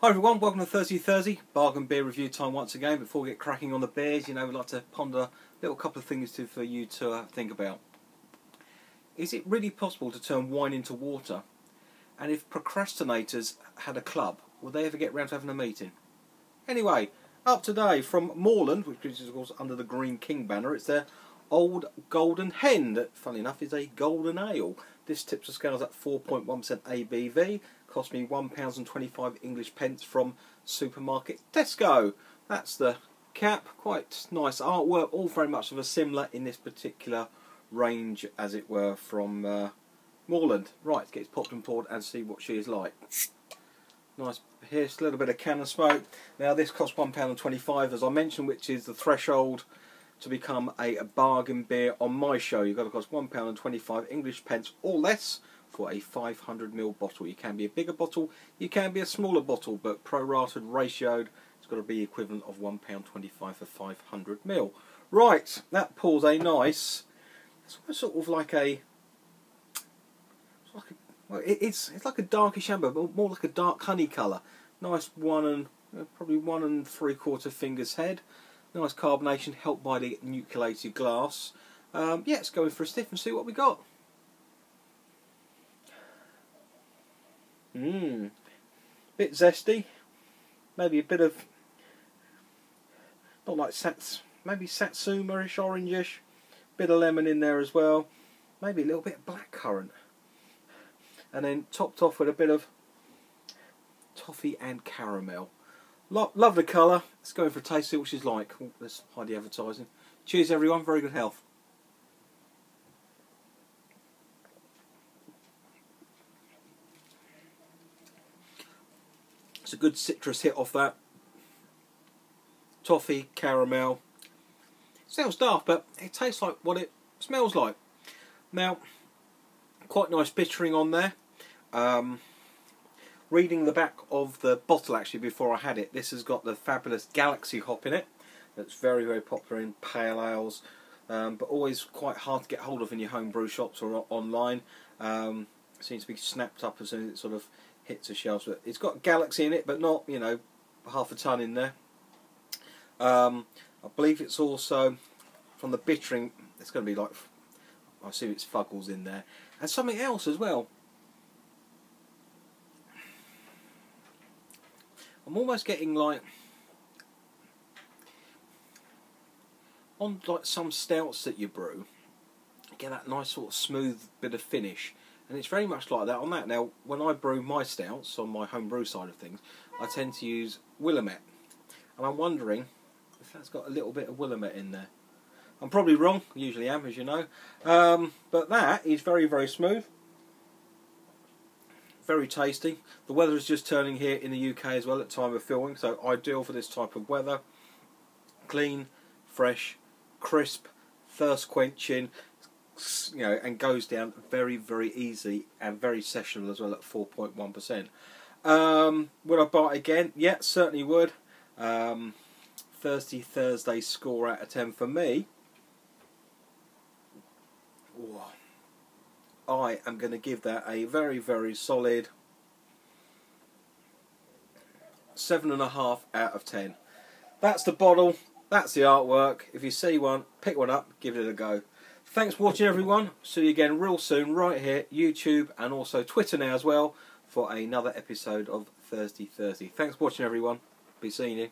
Hi everyone, welcome to Thirsty Thursday, bargain beer review time once again. Before we get cracking on the beers, you know, we'd like to ponder a little couple of things to, for you to uh, think about. Is it really possible to turn wine into water? And if procrastinators had a club, would they ever get round to having a meeting? Anyway, up today from Morland, which is of course under the Greene King banner, it's their Old Golden Hen that, enough, is a golden ale. This tips the scales at 4.1% ABV. Cost me £1.25 English pence from supermarket Tesco. That's the cap. Quite nice artwork. All very much of a similar in this particular range, as it were, from uh, Morland. Right, let's get it popped and poured and see what she is like. Nice hiss, a little bit of can of smoke. Now this costs £1.25 as I mentioned, which is the threshold to become a bargain beer on my show. You've got to cost £1.25 English pence or less for a 500ml bottle. You can be a bigger bottle, you can be a smaller bottle, but prorated ratioed, it's got to be equivalent of £1.25 for 500ml. Right, that pours a nice, it's almost sort of like a, it's like a, well, it's it's like a darkish amber, but more like a dark honey colour. Nice one and uh, probably one and three quarter fingers head. Nice carbonation helped by the nucleated glass. Um, yeah, let's go in for a sniff and see what we got. Mmm. Bit zesty. Maybe a bit of, not like Sats, maybe Satsuma-ish, orangish. Bit of lemon in there as well. Maybe a little bit of blackcurrant. And then topped off with a bit of toffee and caramel. Lo love the colour. Let's go in for a taste, see what she's like. Let's hide the advertising. Cheers everyone, very good health. It's a good citrus hit off that. Toffee, caramel. Sounds daft, but it tastes like what it smells like. Now, quite nice bittering on there. Um, reading the back of the bottle actually before I had it, this has got the fabulous Galaxy hop in it. That's very, very popular in pale ales, um, but always quite hard to get hold of in your home brew shops or online. Um, seems to be snapped up as soon as it sort of hits the shelves. But it's got Galaxy in it, but not, you know, half a ton in there. Um, I believe it's also from the bittering, it's going to be like, I assume it's Fuggles in there. And something else as well. I'm almost getting like on like some stouts that you brew, get that nice sort of smooth bit of finish, and it's very much like that on that. Now, when I brew my stouts on my home brew side of things, I tend to use Willamette, and I'm wondering if that's got a little bit of Willamette in there. I'm probably wrong, usually am, as you know, um, but that is very, very smooth very tasty. The weather is just turning here in the UK as well at time of filming, so ideal for this type of weather. Clean, fresh, crisp, thirst quenching, you know, and goes down very, very easy and very sessional as well at 4.1%. Um, would I buy it again? Yeah, certainly would. Um, Thirsty, Thursday score out of 10 for me. Ooh. I am going to give that a very, very solid seven and a half out of ten. That's the bottle. That's the artwork. If you see one, pick one up, give it a go. Thanks for watching, everyone. See you again real soon, right here, YouTube, and also Twitter now as well, for another episode of Thirsty Thursday. Thanks for watching, everyone. Be seeing you.